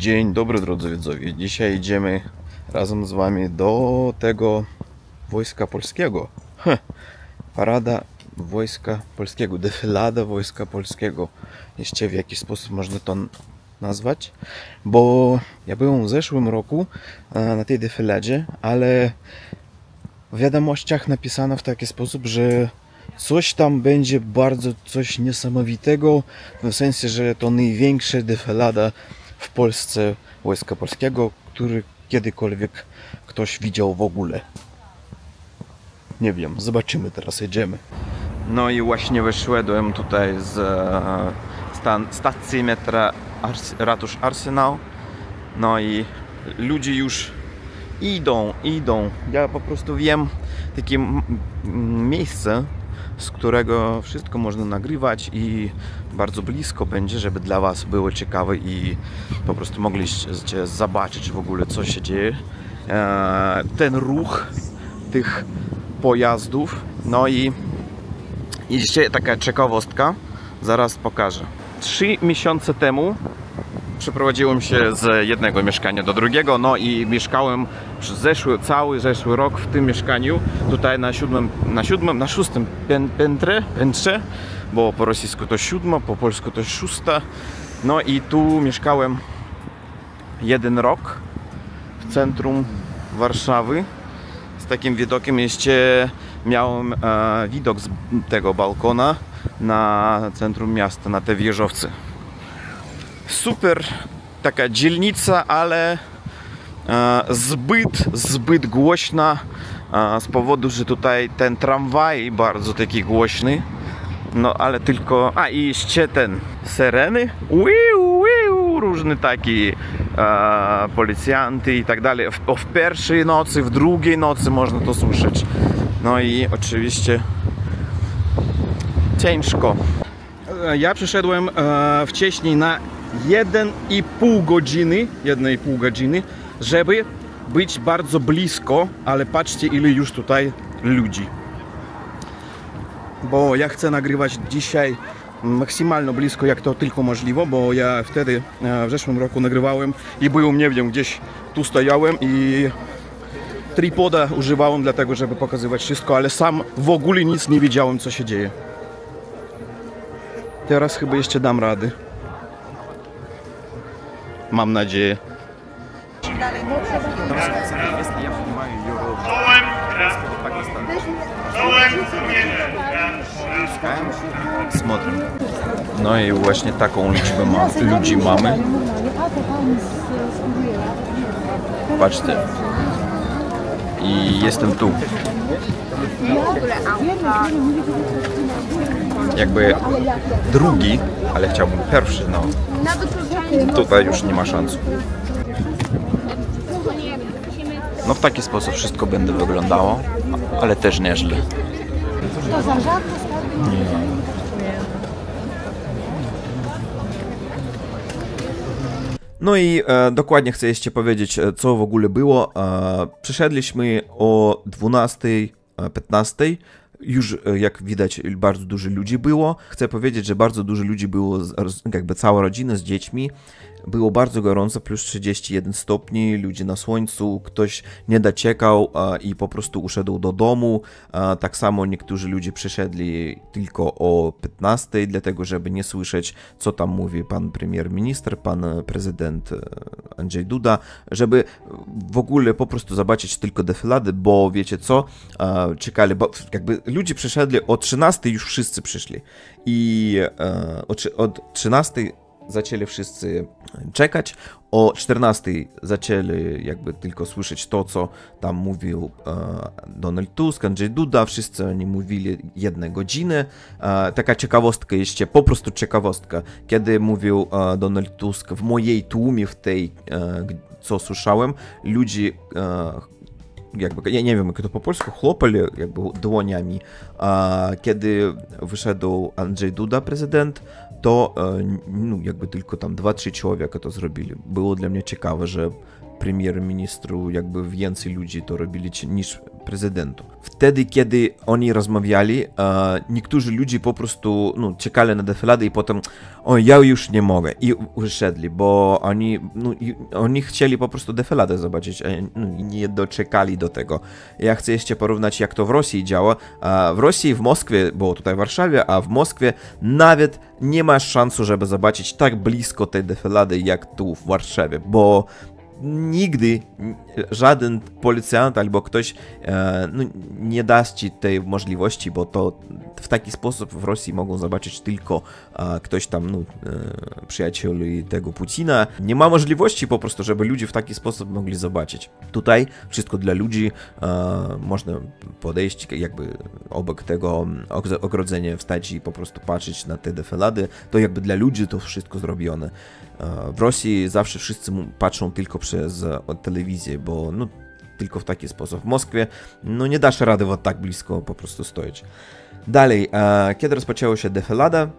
Dzień dobry drodzy widzowie. Dzisiaj idziemy razem z wami do tego Wojska Polskiego. Parada Wojska Polskiego, defilada Wojska Polskiego. Jeszcze w jakiś sposób można to nazwać. Bo ja byłem w zeszłym roku e, na tej defiladzie, ale w wiadomościach napisano w taki sposób, że coś tam będzie bardzo coś niesamowitego, w sensie, że to największa defilada w Polsce Wojska Polskiego, który kiedykolwiek ktoś widział w ogóle. Nie wiem, zobaczymy teraz, jedziemy. No i właśnie wyszedłem tutaj z e, stan, stacji metra Ars, Ratusz Arsenał. No i ludzie już idą, idą. Ja po prostu wiem takie miejsce, z którego wszystko można nagrywać i bardzo blisko będzie, żeby dla Was było ciekawe i po prostu mogliście zobaczyć w ogóle co się dzieje. E, ten ruch tych pojazdów. No i jeszcze taka ciekawostka, zaraz pokażę. Trzy miesiące temu przeprowadziłem się z jednego mieszkania do drugiego, no i mieszkałem przez zeszły, cały zeszły rok w tym mieszkaniu, tutaj na siódmym, na siódmym, na szóstym piętrze, piętrze, bo po rosyjsku to siódma, po polsku to szósta, no i tu mieszkałem jeden rok w centrum Warszawy, z takim widokiem jeszcze miałem e, widok z tego balkona na centrum miasta, na te wieżowce super taka dzielnica, ale e, zbyt, zbyt głośna e, z powodu, że tutaj ten tramwaj bardzo taki głośny. No ale tylko. A i jeszcze ten syreny. Wiu, wiu, różne takie e, policjanty i tak dalej. W, w pierwszej nocy, w drugiej nocy można to słyszeć. No i oczywiście ciężko. Ja przyszedłem e, wcześniej na 1,5 godziny, 1,5 godziny, żeby być bardzo blisko, ale patrzcie ile już tutaj ludzi. Bo ja chcę nagrywać dzisiaj maksymalnie blisko jak to tylko możliwe, bo ja wtedy e, w zeszłym roku nagrywałem i byłem, nie wiem, gdzieś tu stajałem i tripoda używałem dlatego, żeby pokazywać wszystko, ale sam w ogóle nic nie wiedziałem co się dzieje. Teraz chyba jeszcze dam rady Mam nadzieję. Смотрим. No i właśnie taką liczbę ma, ludzi mamy. Patrzcie. I jestem tu. Jakby drugi, ale chciałbym pierwszy, no. Tutaj już nie ma szans. No w taki sposób wszystko będzie wyglądało, ale też nieźle. No i e, dokładnie chcę jeszcze powiedzieć, e, co w ogóle było. E, przyszedliśmy o 12.15. Już e, jak widać, bardzo dużo ludzi było. Chcę powiedzieć, że bardzo dużo ludzi było, jakby cała rodzina z dziećmi. Było bardzo gorąco, plus 31 stopni, ludzie na słońcu, ktoś nie dociekał i po prostu uszedł do domu. Tak samo niektórzy ludzie przyszedli tylko o 15, dlatego żeby nie słyszeć, co tam mówi pan premier-minister, pan e, prezydent e, Andrzej Duda, żeby w ogóle po prostu zobaczyć tylko defilady, bo wiecie co, czekali, bo jakby ludzie przyszedli o 13 już wszyscy przyszli i e, o trzy- od 13 zaczęli wszyscy czekać. O 14 zaczęli jakby tylko słyszeć to, co tam mówił e, Donald Tusk, Andrzej Duda. Wszyscy oni mówili jedne godziny. E, taka ciekawostka jeszcze, po prostu ciekawostka. Kiedy mówił e, Donald Tusk w mojej tłumie, w tej, e, co słyszałem, ludzie e, jakby, ja nie wiem jak to po polsku, chłopali jakby dłoniami. A kiedy wyszedł Andrzej Duda, prezydent, to e, no, jakby tylko tam 2-3 człowieka to zrobili. Było dla mnie ciekawe, że premier-ministru jakby więcej ludzi to robili niż prezydentu. Wtedy, kiedy oni rozmawiali, niektórzy ludzie po prostu no, czekali na defladę i potem o, ja już nie mogę i wyszedli, bo oni, no, oni chcieli po prostu defladę zobaczyć, a no, nie doczekali do tego. Ja chcę jeszcze porównać, jak to w Rosji działa. W Rosji, w Moskwie, bo tutaj w Warszawie, a w Moskwie nawet nie masz szansu, żeby zobaczyć tak blisko tej defilady, jak tu w Warszawie, bo nigdy żaden policjant albo ktoś e, no, nie da ci tej możliwości, bo to w taki sposób w Rosji mogą zobaczyć tylko ktoś tam, no, e, przyjaciel tego Putina. Nie ma możliwości po prostu, żeby ludzie w taki sposób mogli zobaczyć. Tutaj wszystko dla ludzi, można podejść jakby obok tego ogrodzenia, wstać i po prostu patrzeć na te defilady. To jakby dla ludzi to wszystko zrobione. W Rosji zawsze wszyscy patrzą tylko przez telewizję, bo no, tylko w taki sposób. W Moskwie no, nie dasz rady вот tak blisko po prostu stoić. Dalej, kiedy rozpoczęła się defilada,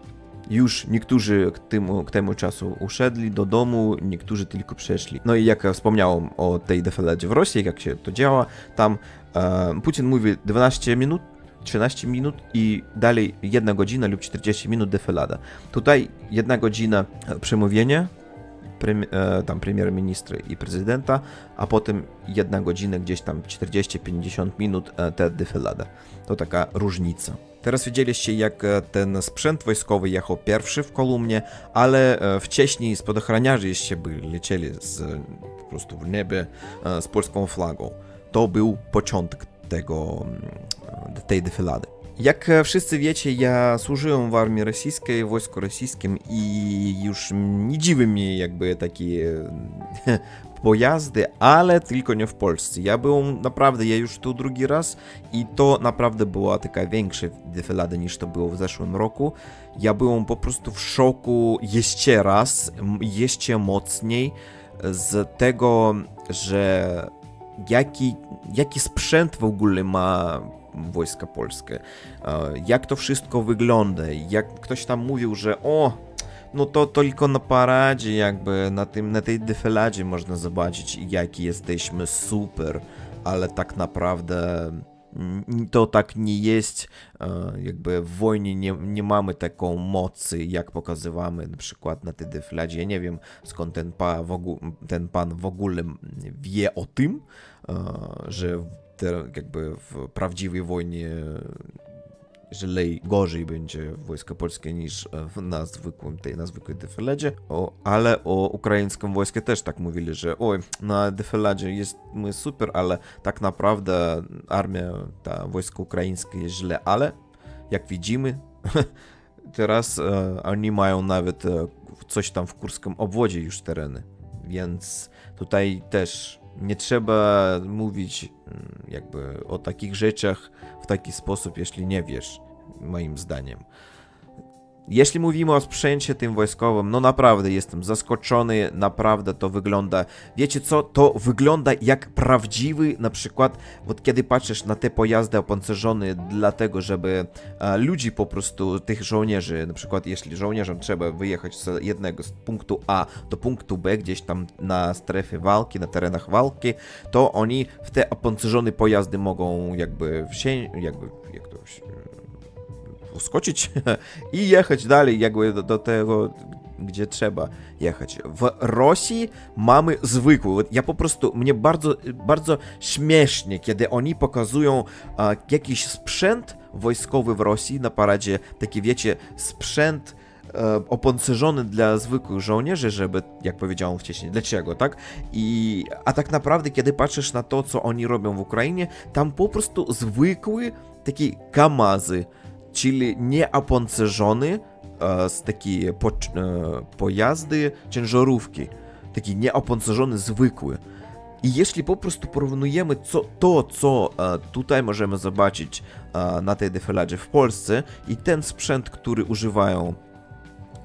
już niektórzy k temu, k temu czasu uszedli do domu, niektórzy tylko przeszli. No i jak wspomniałem o tej defiladzie w Rosji, jak się to działa, tam e, Putin mówi 12 minut, 13 minut i dalej 1 godzina lub 40 minut defilada. Tutaj 1 godzina przemówienia, e, tam premier-ministra i prezydenta, a potem 1 godzina, gdzieś tam 40-50 minut e, ta defilada. To taka różnica. Teraz widzieliście, jak e, ten sprzęt wojskowy jechał pierwszy w kolumnie, ale wcześniej spadochroniarze jeszcze byli, lecieli z, po prostu w niebie z polską flagą. To był początek tego, tej defilady. Jak wszyscy wiecie, ja służyłem w armii rosyjskiej, w wojsku rosyjskim i już nie dziwi mnie jakby takie pojazdy, ale tylko nie w Polsce. Ja byłem naprawdę, ja już tu drugi raz i to naprawdę była taka większa defilada niż to było w zeszłym roku. Ja byłem po prostu w szoku jeszcze raz, jeszcze mocniej z tego, że jaki, jaki sprzęt w ogóle ma wojska polskie. Jak to wszystko wygląda? Jak ktoś tam mówił, że o, no to tylko na paradzie, jakby na, tym, na tej defiladzie można zobaczyć, jaki jesteśmy super, ale tak naprawdę to tak nie jest, jakby w wojnie nie, nie mamy taką mocy, jak pokazywamy na przykład na tej defiladzie. Ja nie wiem skąd ten, pa, ten pan w ogóle wie o tym, że jakby w prawdziwej wojnie że lej gorzej będzie wojsko polskie niż na zwykłym, tej na zwykłej defiladzie, o, ale o ukraińskim wojsku też tak mówili, że oj, na defiladzie jest super, ale tak naprawdę armia, ta wojsko ukraińskie jest źle, ale jak widzimy, teraz e, oni mają nawet e, coś tam w kurskim obwodzie już tereny, więc tutaj też nie trzeba mówić mm, jakby o takich rzeczach w taki sposób, jeśli nie wiesz, moim zdaniem. Jeśli mówimy o sprzęcie tym wojskowym, no naprawdę jestem zaskoczony, naprawdę to wygląda, wiecie co, to wygląda jak prawdziwy, na przykład, вот kiedy patrzysz na te pojazdy opancerzone dlatego, żeby a, ludzi po prostu, tych żołnierzy, na przykład jeśli żołnierzom trzeba wyjechać z jednego, z punktu A do punktu B, gdzieś tam na strefie walki, na terenach walki, to oni w te opancerzone pojazdy mogą jakby wsiąść, jakby, jak to uskoczyć i jechać dalej jakby do, do tego, gdzie trzeba jechać. W Rosji mamy zwykły. Ja po prostu, mnie bardzo, bardzo śmiesznie, kiedy oni pokazują a, jakiś sprzęt wojskowy w Rosji na paradzie, taki wiecie, sprzęt e, opancerzony dla zwykłych żołnierzy, żeby, jak powiedziałem wcześniej, dlaczego, tak? I, a tak naprawdę, kiedy patrzysz na to, co oni robią w Ukrainie, tam po prostu zwykły taki kamazy, czyli nieopancerzony z takie po, pojazdy, ciężarówki, taki nieopancerzony, zwykły. I jeśli po prostu porównujemy co, to, co tutaj możemy zobaczyć na tej defiladzie w Polsce i ten sprzęt, który używają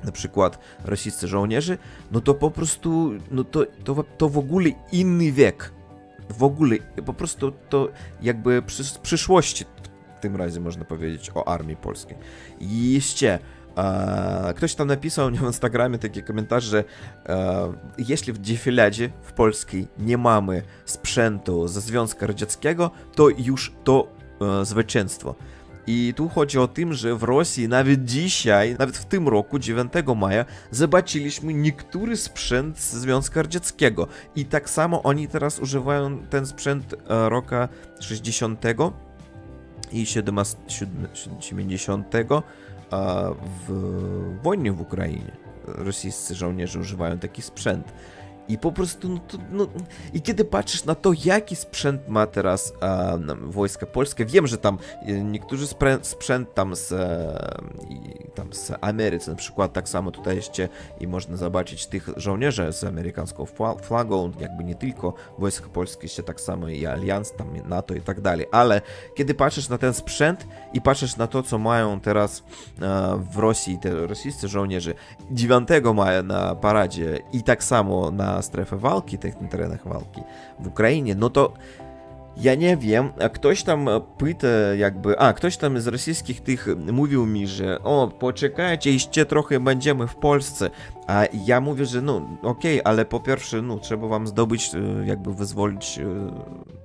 na przykład rosyjscy żołnierze, no to po prostu, no to, to, to w ogóle inny wiek. W ogóle, po prostu to jakby przy, przyszłości w tym razie można powiedzieć o armii polskiej. I jeszcze A, ktoś tam napisał w Instagramie taki komentarz, że e, jeśli w defiladzie w Polskiej nie mamy sprzętu ze Związku Radzieckiego, to już to e, zwycięstwo. I tu chodzi o tym, że w Rosji nawet dzisiaj, nawet w tym roku, 9 maja, zobaczyliśmy niektóry sprzęt z Związku Radzieckiego. I tak samo oni teraz używają ten sprzęt e, roku 60 i 70 w wojnie w Ukrainie. Rosyjscy żołnierze używają taki sprzęt. I po prostu, no, to, no, i kiedy patrzysz na to, jaki sprzęt ma teraz e, wojska polskie, wiem, że tam niektórzy sprzęt, tam z, e, tam z Ameryki, na przykład tak samo tutaj jeszcze i można zobaczyć tych żołnierzy z amerykańską flagą, jakby nie tylko wojska polskie, jeszcze tak samo i Alians, tam NATO i tak dalej, ale kiedy patrzysz na ten sprzęt i patrzysz na to, co mają teraz e, w Rosji te rosyjscy żołnierze 9 maja na paradzie i tak samo na strefę walki, tych terenach walki w Ukrainie, no to ja nie wiem, a ktoś tam pyta jakby, a ktoś tam z rosyjskich tych mówił mi, że o, poczekajcie, jeszcze trochę będziemy w Polsce, a ja mówię, że no okej, okay, ale po pierwsze, no trzeba wam zdobyć, jakby wyzwolić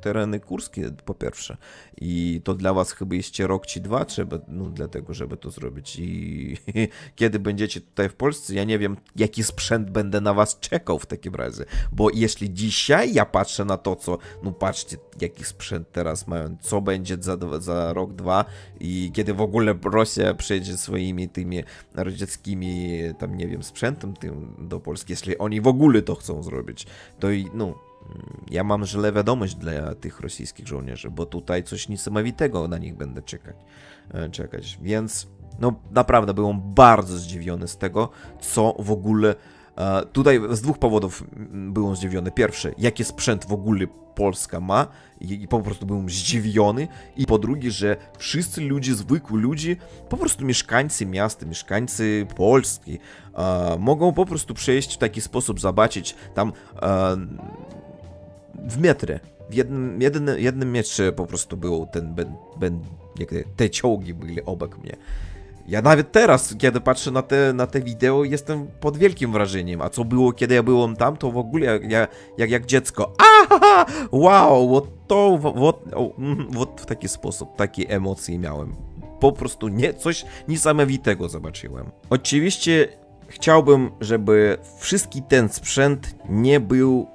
tereny kurskie po pierwsze. I to dla was chyba jeszcze rok czy dwa trzeba, no dlatego, żeby to zrobić. I kiedy będziecie tutaj w Polsce, ja nie wiem, jaki sprzęt będę na was czekał w takim razie, bo jeśli dzisiaj ja patrzę na to, co, no patrzcie, jaki sprzęt teraz mają, co będzie za, za rok, dwa i kiedy w ogóle Rosja przejdzie swoimi tymi radzieckimi, tam nie wiem, sprzętem tym do Polski, jeśli oni w ogóle to chcą zrobić, to i, no, ja mam źle wiadomość dla tych rosyjskich żołnierzy, bo tutaj coś niesamowitego na nich będę czekać. czekać. Więc no naprawdę byłem bardzo zdziwiony z tego, co w ogóle Tutaj z dwóch powodów byłem zdziwiony. Pierwszy, jaki sprzęt w ogóle Polska ma i, po prostu byłem zdziwiony. I po drugie, że wszyscy ludzie, zwykli ludzie, po prostu mieszkańcy miasta, mieszkańcy Polski, mogą po prostu przejść w taki sposób, zobaczyć tam w metrze. W jednym, jednym, jednym metrze po prostu był ten, ben, ben, te czołgi byli obok mnie. Ja nawet teraz, kiedy patrzę na te, na te wideo, jestem pod wielkim wrażeniem. A co było, kiedy ja byłem tam, to w ogóle jak, jak, jak dziecko. Aha! Wow! Вот to, вот, вот w taki sposób, takie emocje miałem. Po prostu nie, coś niesamowitego zobaczyłem. Oczywiście chciałbym, żeby wszystki ten sprzęt nie był...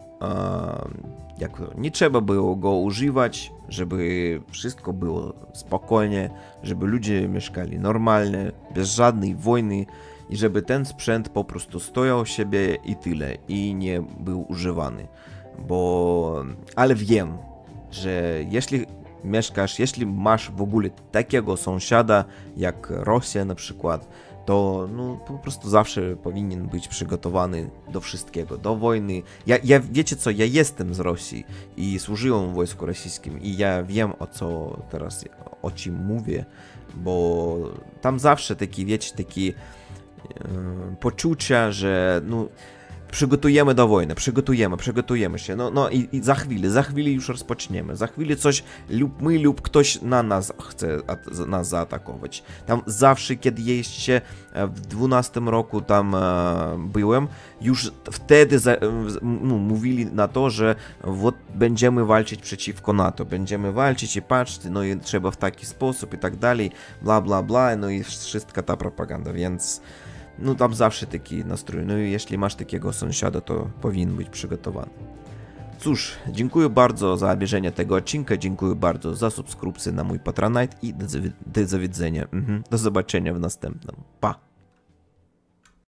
jak nie trzeba było go używać żeby wszystko było spokojnie, żeby ludzie mieszkali normalnie, bez żadnej wojny i żeby ten sprzęt po prostu stojał siebie i tyle, i nie był używany. Bo, ale wiem, że jeśli mieszkasz, jeśli masz w ogóle takiego sąsiada jak Rosja na przykład, to no, po prostu zawsze powinien być przygotowany do wszystkiego, do wojny. Ja, ja, wiecie co, ja jestem z Rosji i służyłem w wojsku rosyjskim i ja wiem o co teraz, o czym mówię, bo tam zawsze taki, wiecie, taki yy, poczucia, że no, przygotujemy do wojny, przygotujemy, przygotujemy się, no, no i, i, za chwilę, za chwilę już rozpoczniemy, za chwilę coś lub my lub ktoś na nas chce at, nas zaatakować. Tam zawsze, kiedy jeszcze w 12 roku tam e, byłem, już wtedy za, no, mówili na to, że вот będziemy walczyć przeciwko NATO, będziemy walczyć i patrzcie, no i trzeba w taki sposób i tak dalej, bla bla bla, no i wszystka ta propaganda, więc no tam zawsze taki nastrój. No i jeśli masz takiego sąsiada, to powinien być przygotowany. Cóż, dziękuję bardzo za obejrzenie tego odcinka, dziękuję bardzo za subskrypcję na mój Patronite i do, do widzenia. Mhm. Do zobaczenia w następnym. Pa!